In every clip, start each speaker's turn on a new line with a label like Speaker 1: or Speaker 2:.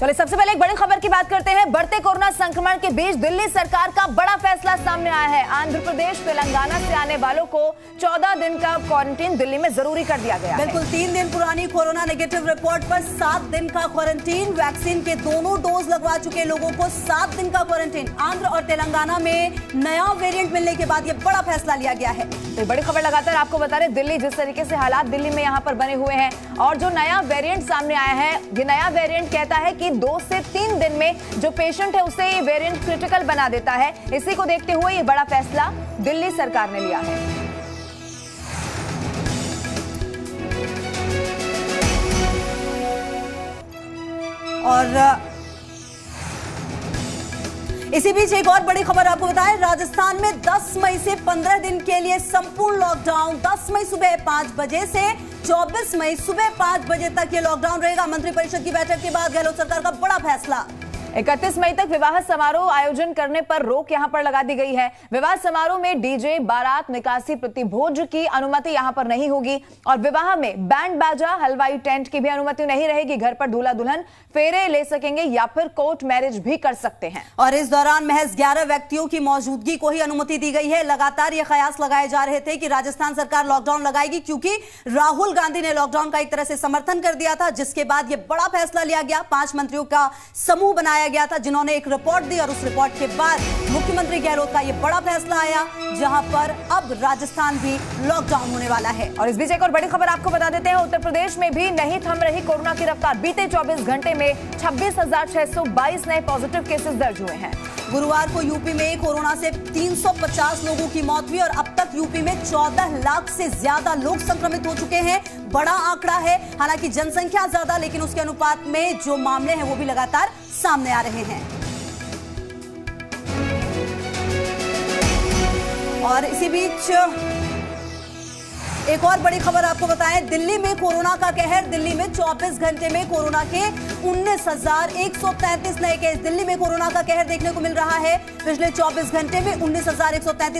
Speaker 1: चलिए सबसे पहले एक बड़ी खबर की बात करते हैं। बढ़ते कोरोना संक्रमण के बीच दिल्ली सरकार का बड़ा फैसला सामने आया है। आंध्र प्रदेश तेलंगाना से आने वालों को 14 दिन का क्वारंटीन दिल्ली में ज़रूरी कर दिया गया
Speaker 2: बिल्कुल तीन दिन पुरानी कोरोना नेगेटिव रिपोर्ट पर सात दिन का क्वारंटीन वैक्सीन के दोनों डोज लगवा चुके लोगों को सात दिन का क्वारंटीन आंध्र और तेलंगाना में नया वेरियंट मिलने के बाद ये बड़ा फैसला लिया गया है।
Speaker 1: तो बड़ी खबर लगातार आपको बता रहे दिल्ली जिस तरीके से हालात दिल्ली में यहाँ पर बने हुए हैं और जो नया वेरियंट सामने आया है ये नया वेरियंट कहता है कि कि दो से तीन दिन में जो पेशेंट है, उसे ये वेरिएंट क्रिटिकल बना देता है। इसी को देखते हुए ये बड़ा फैसला दिल्ली सरकार ने लिया है।
Speaker 2: और इसी बीच एक और बड़ी खबर आपको बताएँ। राजस्थान में 10 मई से 15 दिन के लिए संपूर्ण लॉकडाउन 10 मई सुबह 5 बजे से 24 मई सुबह पाँच बजे तक ये लॉकडाउन रहेगा। मंत्रिपरिषद की बैठक के बाद गहलोत सरकार का बड़ा फैसला।
Speaker 1: इकतीस मई तक विवाह समारोह आयोजन करने पर रोक यहाँ पर लगा दी गई है। विवाह समारोह में डीजे, बारात, निकासी, प्रतिभोज की अनुमति यहाँ पर नहीं होगी और विवाह में बैंड बाजा, हलवाई टेंट की भी अनुमति नहीं रहेगी। घर पर दूल्हा दुल्हन फेरे ले सकेंगे या फिर कोर्ट मैरिज भी कर सकते हैं।
Speaker 2: और इस दौरान महज ग्यारह व्यक्तियों की मौजूदगी को ही अनुमति दी गई है। लगातार ये कयास लगाए जा रहे थे कि राजस्थान सरकार लॉकडाउन लगाएगी क्योंकि राहुल गांधी ने लॉकडाउन का एक तरह से समर्थन कर दिया था, जिसके बाद यह बड़ा फैसला लिया गया। पाँच मंत्रियों का समूह बनाया बनाया गया था, जिन्होंने एक रिपोर्ट दी और उस रिपोर्ट के बाद मुख्यमंत्री गहलोत का यह बड़ा फैसला आया, जहाँ पर अब राजस्थान भी लॉकडाउन होने वाला है।
Speaker 1: और इस बीच एक और बड़ी खबर आपको बता देते हैं, उत्तर प्रदेश में भी नहीं थम रही कोरोना की रफ्तार। बीते 24 घंटे में छब्बीस नए पॉजिटिव केसेस दर्ज हुए हैं।
Speaker 2: गुरुवार को यूपी में कोरोना से 350 लोगों की मौत हुई और अब तक यूपी में 14 लाख से ज़्यादा लोग संक्रमित हो चुके हैं। बड़ा आंकड़ा है। हालाँकि जनसंख्या ज़्यादा, लेकिन उसके अनुपात में जो मामले हैं वो भी लगातार सामने आ रहे हैं। और इसी बीच एक और बड़ी खबर आपको बताएँ। दिल्ली में कोरोना का कहर। दिल्ली में 24 घंटे में कोरोना के उन्नीस नए केस। दिल्ली में कोरोना का कहर देखने को मिल रहा है। पिछले 24 घंटे में उन्नीस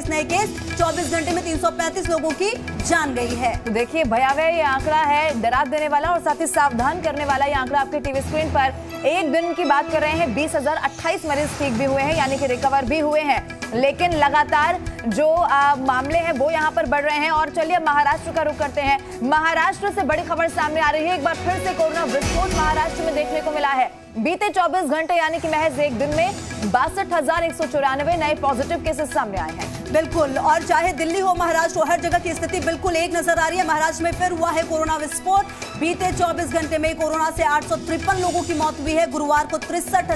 Speaker 2: नए केस। 24 घंटे में 335 लोगों की जान गई है।
Speaker 1: तो देखिए, भयावह ये आंकड़ा है डरा देने वाला और साथ ही सावधान करने वाला ये आंकड़ा आपके टीवी स्क्रीन पर। एक दिन की बात कर रहे हैं, बीस मरीज़ ठीक भी हुए हैं, यानी कि रिकवर भी हुए हैं। लेकिन लगातार जो आ, मामले हैं वो यहाँ पर बढ़ रहे हैं। और चलिए महाराष्ट्र का रुख करते हैं। महाराष्ट्र से बड़ी खबर सामने आ रही है। एक बार फिर से कोरोना विस्फोट महाराष्ट्र में देखने को मिला है। बीते 24 घंटे यानी कि महज एक दिन में बासठ नए पॉजिटिव केसेस सामने आए हैं।
Speaker 2: बिल्कुल। और चाहे दिल्ली हो, महाराष्ट्र हो, हर जगह की स्थिति बिल्कुल एक नज़र आ रही है। महाराष्ट्र में फिर हुआ है कोरोना विस्फोट। बीते 24 घंटे में कोरोना से आठ सौ तिरपन लोगों की मौत हुई है। गुरुवार को तिरसठ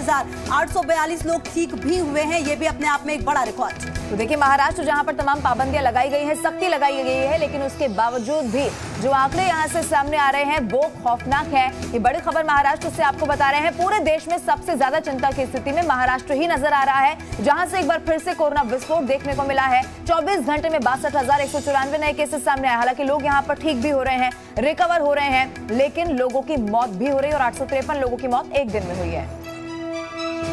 Speaker 2: लोग ठीक भी हुए हैं। ये भी अपने आप में एक बड़ा रिकॉर्ड।
Speaker 1: तो देखिए, महाराष्ट्र जहाँ पर तमाम पाबंदियाँ लगाई गई हैं, सख्ती लगाई गई है, लेकिन उसके बावजूद भी जो आंकड़े यहाँ से सामने आ रहे हैं, वो खौफनाक है। ये बड़ी खबर महाराष्ट्र से आपको बता रहे हैं। पूरे देश में सबसे ज़्यादा चिंता की स्थिति में महाराष्ट्र ही नज़र आ रहा है, जहाँ से एक बार फिर से कोरोना विस्फोट देखने को मिला है। चौबीस घंटे में बासठ नए केसेस सामने आए। हालाँकि लोग यहाँ पर ठीक भी हो रहे हैं रिकवर हो रहे हैं, लेकिन लोगों की मौत भी हो रही है और आठ सौ तिरपन लोगों की मौत एक दिन में हुई है।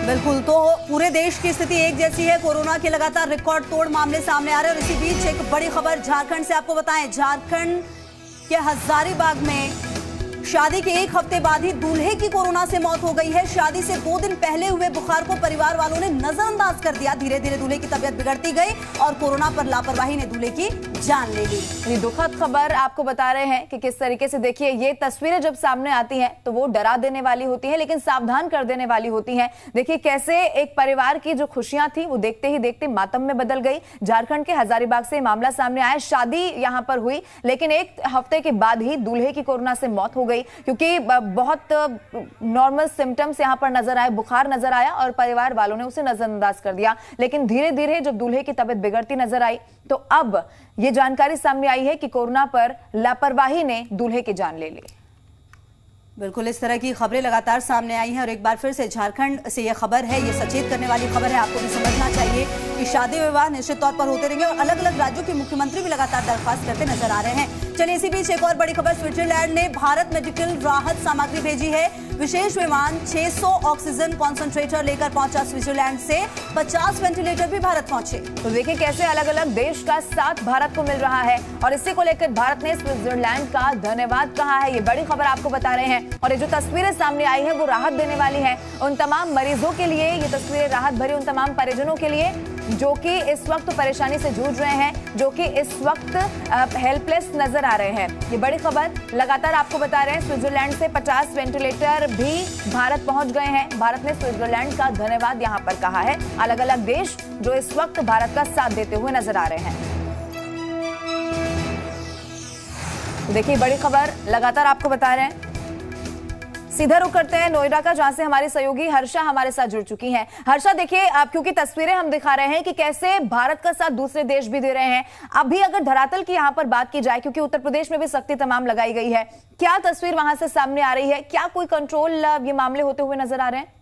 Speaker 2: बिल्कुल तो पूरे देश की स्थिति एक जैसी है। कोरोना के लगातार रिकॉर्ड तोड़ मामले सामने आ रहे हैं और इसी बीच एक बड़ी खबर झारखंड से आपको बताएँ। झारखंड के हजारीबाग में शादी के एक हफ़्ते बाद ही दूल्हे की कोरोना से मौत हो गई है। शादी से दो दिन पहले हुए बुखार को परिवार वालों ने नजरअंदाज कर दिया। धीरे धीरे दूल्हे की तबियत बिगड़ती गई और कोरोना पर लापरवाही ने दूल्हे की जान ले ली।
Speaker 1: ये दुखद खबर आपको बता रहे हैं कि किस तरीके से देखिए, ये तस्वीरें जब सामने आती हैं तो वो डरा देने वाली होती है, लेकिन सावधान कर देने वाली होती है। देखिए कैसे एक परिवार की जो खुशियाँ थी, वो देखते ही देखते मातम में बदल गई। झारखंड के हजारीबाग से मामला सामने आया, शादी यहाँ पर हुई, लेकिन एक हफ़्ते के बाद ही दूल्हे की कोरोना से मौत हो गई। गई, क्योंकि बहुत नॉर्मल सिम्टम्स यहाँ पर नज़र आए, बुखार नज़र आया और परिवार वालों ने उसे नजरअंदाज कर दिया। लेकिन धीरे धीरे जब दूल्हे की तबियत बिगड़ती नज़र आई तो अब ये जानकारी सामने आई है कि कोरोना पर लापरवाही ने दूल्हे की जान ले ली।
Speaker 2: बिल्कुल, इस तरह की खबरें लगातार सामने आई हैं और एक बार फिर से झारखंड से यह खबर है, ये सचेत करने वाली खबर है। आपको भी समझना चाहिए कि शादी विवाह निश्चित तौर पर होते रहेंगे और अलग अलग राज्यों के मुख्यमंत्री भी लगातार दरख्वास्त करते नज़र आ रहे हैं। चलिए इसी बीच एक और बड़ी खबर, स्विट्जरलैंड ने भारत मेडिकल राहत सामग्री भेजी है। विशेष विमान 600 ऑक्सीजन कॉन्सेंट्रेटर लेकर पहुँचा स्विट्जरलैंड से। 50 वेंटिलेटर भी भारत पहुँचे।
Speaker 1: तो देखिए कैसे अलग अलग देश का साथ भारत को मिल रहा है। और इसी को लेकर भारत ने स्विट्जरलैंड का धन्यवाद कहा है। ये बड़ी खबर आपको बता रहे हैं। और ये जो तस्वीरें सामने आई है, वो राहत देने वाली है। उन तमाम मरीजों के लिए, ये तस्वीरें राहत भरी उन तमाम परिजनों के लिए जो कि इस वक्त परेशानी से जूझ रहे हैं, जो कि इस वक्त हेल्पलेस नज़र आ रहे हैं। ये बड़ी खबर लगातार आपको बता रहे हैं, स्विट्जरलैंड से 50 वेंटिलेटर भी भारत पहुँच गए हैं। भारत ने स्विट्जरलैंड का धन्यवाद यहाँ पर कहा है। अलग अलग देश जो इस वक्त भारत का साथ देते हुए नज़र आ रहे हैं। देखिए, बड़ी खबर लगातार आपको बता रहे हैं सीधा रुक करते हैं नोएडा का, जहाँ से हमारे सहयोगी हर्षा हमारे साथ जुड़ चुकी हैं। हर्षा, देखिए, आप, क्योंकि तस्वीरें हम दिखा रहे हैं कि कैसे भारत का साथ दूसरे देश भी दे रहे हैं। अभी अगर धरातल की यहाँ पर बात की जाए, क्योंकि उत्तर प्रदेश में भी सख्ती तमाम लगाई गई है, क्या तस्वीर वहाँ से सामने आ रही है? क्या कोई कंट्रोल ये मामले होते हुए नज़र आ रहे हैं?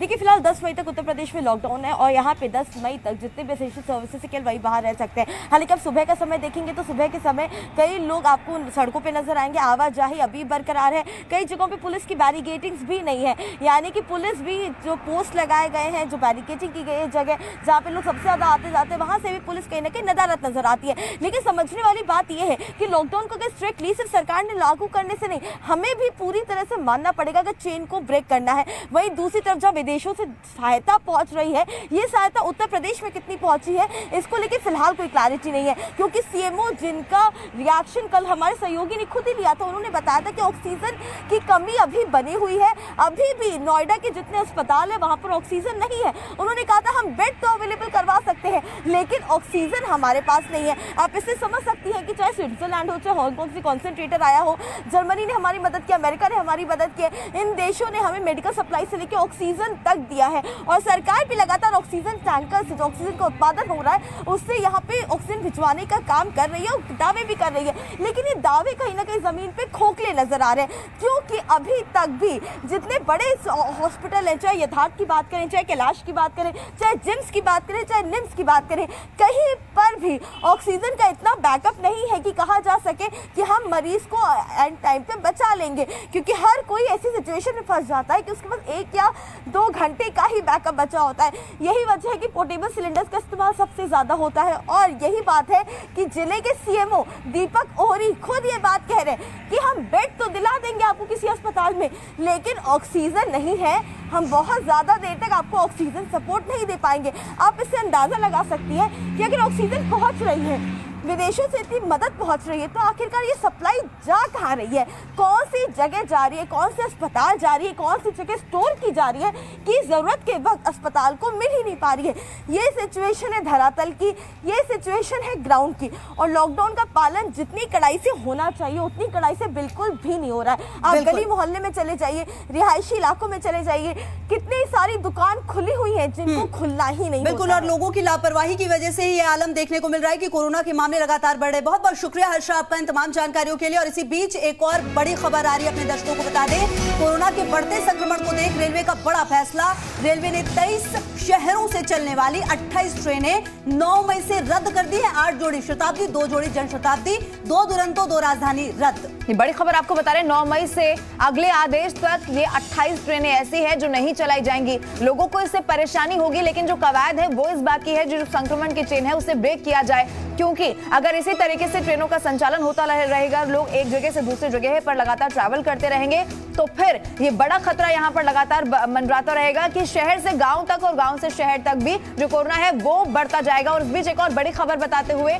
Speaker 3: देखिए, फ़िलहाल 10 मई तक उत्तर प्रदेश में लॉकडाउन है और यहाँ पे 10 मई तक जितने भी एसेंशियल सर्विसेज़ केवल वही बाहर रह सकते हैं। हालाँकि आप सुबह का समय देखेंगे तो सुबह के समय कई लोग आपको सड़कों पे नज़र आएँगे। आवाजाही अभी बरकरार है। कई जगहों पे पुलिस की बैरिकेटिंग्स भी नहीं है। यानी कि पुलिस भी जो पोस्ट लगाए गए हैं, जो बैरिकेटिंग की गई है जगह, जहाँ पे लोग सबसे ज़्यादा आते जाते हैं, वहाँ से भी पुलिस कहीं ना कहीं नदारत नज़र आती है। लेकिन समझने वाली बात यह है कि लॉकडाउन को अगर स्ट्रिक्टली सिर्फ़ सरकार ने लागू करने से नहीं, हमें भी पूरी तरह से मानना पड़ेगा अगर चेन को ब्रेक करना है। वही दूसरी तरफ़ जब विदेशों से सहायता पहुँच रही है। ये सहायता उत्तर प्रदेश में कितनी पहुँची है, इसको लेकर फ़िलहाल कोई क्लैरिटी नहीं है। क्योंकि सीएमओ जिनका रिएक्शन कल हमारे सहयोगी ने खुद ही लिया था, उन्होंने बताया था कि ऑक्सीजन की कमी अभी बनी हुई है। अभी भी नोएडा के जितने अस्पताल है, वहाँ पर ऑक्सीजन नहीं है। उन्होंने कहा था, हम बेड तो अवेलेबल करवा सकते हैं, लेकिन ऑक्सीजन हमारे पास नहीं है। आप इसे समझ सकती हैं कि चाहे स्विट्जरलैंड हो, चाहे हांगकॉन्ग से कॉन्सेंट्रेटर आया हो, जर्मनी ने हमारी मदद की, अमेरिका ने हमारी मदद की इन देशों ने हमें मेडिकल सप्लाई से लेकर ऑक्सीजन तक दिया है और सरकार भी लगातार ऑक्सीजन टैंकर से जो ऑक्सीजन का उत्पादन हो रहा है, उससे यहाँ पे ऑक्सीजन भिजवाने का काम कर रही है और दावे भी कर रही है। लेकिन ये दावे कहीं ना कहीं ज़मीन पे खोखले नज़र आ रहे हैं, क्योंकि अभी तक भी जितने बड़े हॉस्पिटल हैं, चाहे यथार्थ की बात करें, चाहे कैलाश की बात करें, चाहे जिम्स की बात करें, चाहे निम्स की बात करें, कहीं पर भी ऑक्सीजन का इतना बैकअप नहीं है कि कहा जा सके कि हम मरीज़ को एंड टाइम पे बचा लेंगे, क्योंकि हर कोई ऐसी सिचुएशन में फंस जाता है कि उसके पास एक या दो घंटे का ही बैकअप बचा होता है। यही वजह है कि पोर्टेबल सिलेंडर्स का इस्तेमाल सबसे ज़्यादा होता है। और यही बात है कि ज़िले के सीएमओ दीपक ओहरी खुद ये बात कह रहे हैं कि हम बेड तो दिला देंगे आपको किसी अस्पताल में, लेकिन ऑक्सीजन नहीं है। हम बहुत ज़्यादा देर तक आपको ऑक्सीजन सपोर्ट नहीं दे पाएँगे। आप इससे अंदाज़ा लगा सकती हैं कि अगर ऑक्सीजन पहुँच रही है विदेशों से इतनी मदद पहुँच रही है तो आखिरकार ये सप्लाई जा कहाँ रही है? कौन सी जगह जा रही है? कौन से अस्पताल जा रही है? कौन सी जगह स्टोर की जा रही है? कि ज़रूरत के वक्त अस्पताल को मिल ही नहीं पा रही है। ये सिचुएशन है धरातल की ये सिचुएशन है ग्राउंड की। और लॉकडाउन का पालन जितनी कड़ाई से होना चाहिए उतनी कड़ाई से बिल्कुल भी नहीं हो रहा है। आप गली मोहल्ले में चले जाइए रिहायशी इलाकों में चले जाइए कितनी सारी दुकान खुली हुई है जिनको हम्म। खुलना ही नहीं
Speaker 2: बिल्कुल और लोगों की लापरवाही की वजह से ही आलम देखने को मिल रहा है कि कोरोना के मामले लगातार बढ़ रहे। बहुत बहुत शुक्रिया हर्षा आपका इन तमाम जानकारियों के लिए। और इसी बीच एक और बड़ी खबर आ रही है अपने दर्शकों को बता दें। कोरोना के बढ़ते संक्रमण को देख रेलवे का बड़ा फैसला। रेलवे ने तेईस शहरों से चलने वाली 28 ट्रेनें 9 मई से रद्द कर दी है। आठ जोड़ी शताब्दी, दो जोड़ी जनशताब्दी, दो दुरंतो, दो राजधानी रद्द।
Speaker 1: ये बड़ी खबर आपको बता रहे हैं 9 मई से अगले आदेश तक ये 28 ट्रेनें ऐसी है जो नहीं चलाई जाएँगी। लोगों को इससे परेशानी होगी, लेकिन जो कवायद है वो इस बात की है, जो संक्रमण की चेन है, उसे ब्रेक किया जाए। क्योंकि अगर इसी तरीके से ट्रेनों का संचालन होता रहेगा, लोग एक जगह से दूसरी जगह पर लगातार ट्रैवल करते रहेंगे तो फिर ये बड़ा खतरा यहाँ पर लगातार मंडराता रहेगा कि शहर से गाँव तक और गाँव से शहर तक भी जो कोरोना है, वो बढ़ता जाएगा। और इस बीच एक और बड़ी खबर बताते हुए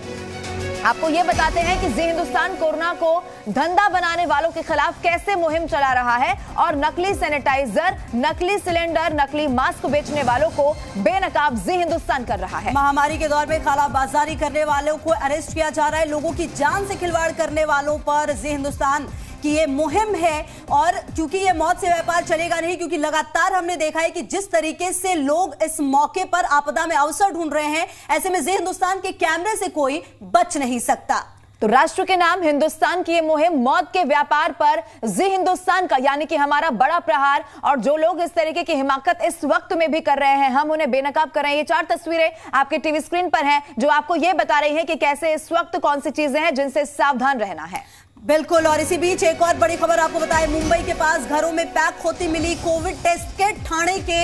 Speaker 1: आपको ये बताते हैं कि जी हिंदुस्तान कोरोना को धंधा बनाने वालों के खिलाफ कैसे मुहिम चला रहा है और नकली सैनिटाइजर, नकली सिलेंडर, नकली मास्क बेचने वालों को बेनकाब जी हिंदुस्तान कर रहा है।
Speaker 2: महामारी के दौर में कालाबाजारी करने वालों को अरेस्ट किया जा रहा है, लोगों की जान से खिलवाड़ करने वालों पर जी हिंदुस्तान कि ये मुहिम है और क्योंकि ये मौत से व्यापार चलेगा नहीं, क्योंकि लगातार हमने देखा है कि जिस तरीके से लोग इस मौके पर आपदा में अवसर ढूंढ रहे हैं, ऐसे में जे हिंदुस्तान के कैमरे से कोई बच नहीं सकता।
Speaker 1: तो राष्ट्र के नाम हिंदुस्तान की ये मुहिम मौत के व्यापार पर जी हिंदुस्तान का, यानी कि हमारा बड़ा प्रहार और जो लोग इस तरीके की हिमाकत इस वक्त में भी कर रहे हैं, हम उन्हें बेनकाब कर रहे हैं। ये चार तस्वीरें आपके टीवी स्क्रीन पर हैं, जो आपको ये बता रही हैं कि कैसे इस वक्त कौन सी चीज़ें हैं जिनसे सावधान रहना है।
Speaker 2: बिल्कुल, और इसी बीच एक और बड़ी खबर आपको बताए। मुंबई के पास घरों में पैक होती मिली कोविड टेस्ट किट। ठाणे के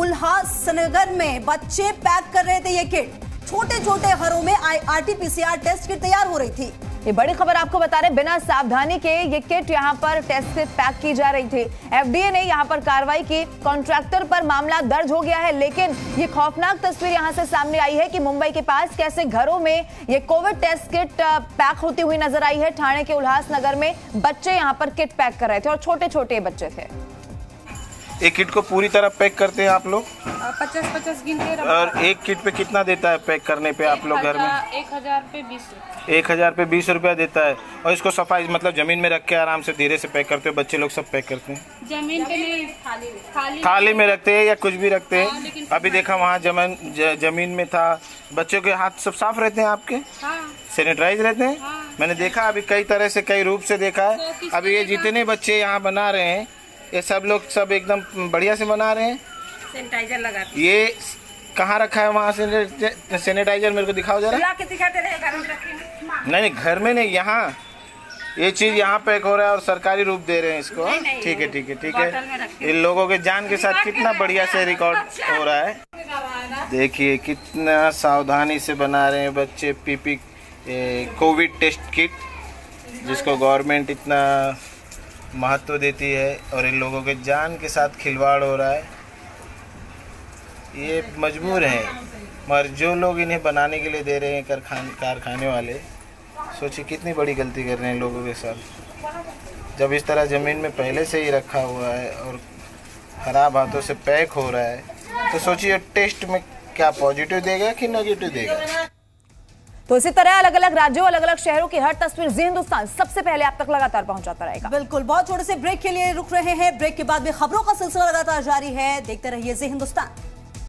Speaker 2: उल्हासनगर में बच्चे पैक कर रहे थे ये किट। छोटे छोटे घरों में आरटीपीसीआर टेस्ट किट तैयार हो रही थी।
Speaker 1: ये बड़ी खबर आपको बता रहे बिना सावधानी के ये किट यहाँ पर टेस्ट किट पैक की जा रही थी। एफडीए ने यहाँ पर कार्रवाई की कॉन्ट्रैक्टर पर मामला दर्ज हो गया है, लेकिन ये खौफनाक तस्वीर यहाँ से सामने आई है कि मुंबई के पास कैसे घरों में ये कोविड टेस्ट किट पैक होती हुई नज़र आई है। ठाणे के उल्लासनगर में बच्चे यहाँ पर किट पैक कर रहे थे और छोटे छोटे बच्चे थे।
Speaker 4: एक किट को पूरी तरह पैक करते हैं आप लोग?
Speaker 5: पचास पचास गिनते
Speaker 4: और एक किट पे कितना देता है पैक करने पे आप लोग घर में?
Speaker 5: एक हज़ार पे बीस
Speaker 4: एक हज़ार पे बीस रुपया देता है। और इसको सफ़ाई मतलब ज़मीन में रख के आराम से धीरे से पैक करते हैं बच्चे लोग सब पैक करते हैं?
Speaker 5: ज़मीन पे नहीं थाली थाली
Speaker 4: थाली में। रखते हैं या कुछ भी रखते
Speaker 5: हाँ,
Speaker 4: हैं अभी देखा वहाँ ज़मीन ज़मीन में था। बच्चों के हाथ सब साफ़ रहते हैं आपके?
Speaker 5: हाँ।
Speaker 4: सैनिटाइज रहते हैं?
Speaker 5: हाँ।
Speaker 4: मैंने देखा अभी कई तरह से कई रूप से देखा है। अभी ये जितने बच्चे यहाँ बना रहे हैं ये सब लोग सब एकदम बढ़िया से बना रहे हैं।
Speaker 5: सैनिटाइजर लगाते
Speaker 4: ये कहाँ रखा है वहाँ से? सैनिटाइजर मेरे को दिखाओ जरा।
Speaker 5: दिखाते रहे
Speaker 4: नहीं नहीं घर में नहीं यहाँ। ये चीज़ यहाँ पैक हो रहा है और सरकारी रूप दे रहे हैं इसको। ठीक है ठीक है ठीक है। इन लोगों के जान के साथ कितना बढ़िया से रिकॉर्ड हो रहा है। देखिए कितना सावधानी से बना रहे हैं बच्चे पीपी कोविड टेस्ट किट जिसको गवर्नमेंट इतना महत्व देती है और इन लोगों के जान के साथ खिलवाड़ हो रहा है। ये मजबूर हैं। मगर जो लोग इन्हें बनाने के लिए दे रहे हैं कारखान कारखाने वाले, सोचिए कितनी बड़ी गलती कर रहे हैं लोगों के साथ। जब इस तरह ज़मीन में पहले से ही रखा हुआ है और खराब हाथों से पैक हो रहा है तो सोचिए टेस्ट में क्या पॉजिटिव देगा कि नेगेटिव देगा?
Speaker 1: तो इसी तरह अलग अलग राज्यों अलग अलग शहरों की हर तस्वीर जी हिंदुस्तान सबसे पहले आप तक लगातार पहुंचाता रहेगा।
Speaker 2: बिल्कुल, बहुत छोटे से ब्रेक के लिए रुक रहे हैं। ब्रेक के बाद भी खबरों का सिलसिला लगातार जारी है। देखते रहिए जी हिंदुस्तान।